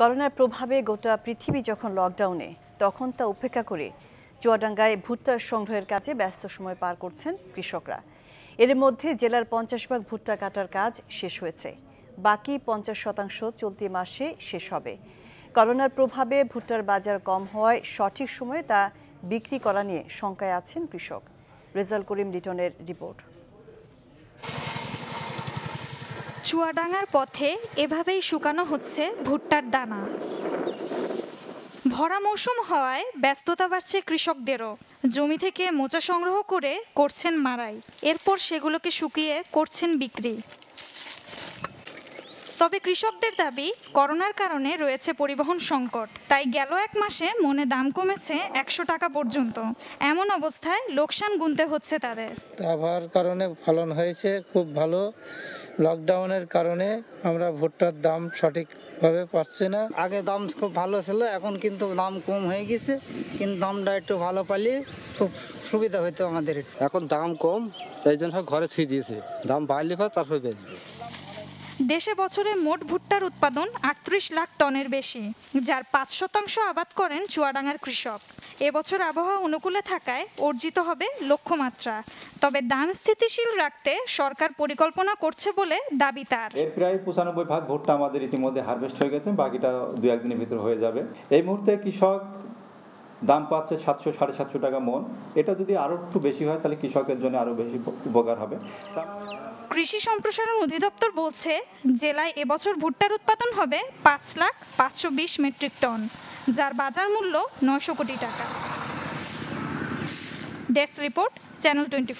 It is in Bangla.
করোনার প্রভাবে গোটা পৃথিবী যখন লকডাউনে তখন তা উপেক্ষা করে চুয়াডাঙ্গায় ভুট্টার সংগ্রহের কাজে ব্যস্ত সময় পার করছেন কৃষকরা। এর মধ্যে জেলার পঞ্চাশ ভাগ ভুট্টা কাটার কাজ শেষ হয়েছে। বাকি পঞ্চাশ শতাংশ চলতি মাসে শেষ হবে। করোনার প্রভাবে ভুট্টার বাজার কম হওয়ায় সঠিক সময়ে তা বিক্রি করা নিয়ে শঙ্কায় আছেন কৃষক। রেজাল করিম লিটনের রিপোর্ট। চুয়াডাঙ্গার পথে এভাবেই শুকানো হচ্ছে ভুট্টার দানা। ভরা মৌসুম হওয়ায় ব্যস্ততা বাড়ছে কৃষকদেরও। জমি থেকে মোচা সংগ্রহ করে করছেন মারাই। এরপর সেগুলোকে শুকিয়ে করছেন বিক্রি। তবে কৃষকদের দাবি করোনার কারণে রয়েছে পরিবহন সংকট। তাই গেল এক মাসে মনে দাম কমেছে একশো টাকা পর্যন্ত। এমন অবস্থায় লোকসান গুনতে হচ্ছে তাদের। আবহাওয়ার কারণে ফলন হয়েছে খুব ভালো। লকডাউনের কারণে আমরা ভুট্টার দাম সঠিকভাবে পাচ্ছি না। আগে দাম খুব ভালো ছিল এখন কিন্তু দাম কম হয়ে গেছে। কিন্তু দামটা একটু ভালো পাইলে খুব সুবিধা হতো আমাদের। এখন দাম কম এই জন্য সব ঘরে থুই দিয়েছে। দাম বাড়লে পর তারপরে বেচবে। দেশে বছরে মোট ভুট্টার উৎপাদন আটত্রিশ লাখ টনের বেশি, যার পাঁচ শতাংশ আবাদ করেন চুয়াডাঙ্গার কৃষক। এবছর আবহাওয়া অনুকূলে থাকায় অর্জিত হবে লক্ষ্যমাত্রা, তবে দাম স্থিতিশীল রাখতে সরকার পরিকল্পনা করছে বলে দাবি তার। প্রায় পঁচানব্বই ভাগ ভুট্টা আমাদের ইতিমধ্যে হারভেস্ট হয়ে গেছে, বাকিটা দু একদিনের ভিতর হয়ে যাবে। এই মুহূর্তে কৃষক দাম পাচ্ছে সাতশো, সাড়ে সাতশো টাকা মন। এটা যদি আরও একটু বেশি হয়, তাহলে কৃষকের জন্য আরও বেশি উপকার হবে। কৃষি সম্প্রসারণ অধিদপ্তর বলছে, জেলায় এবছর ভুট্টার উৎপাদন হবে পাঁচ লাখ পাঁচশো বিশ মেট্রিক টন, যার বাজার মূল্য নয়শো কোটি টাকা। Desk report, channel twenty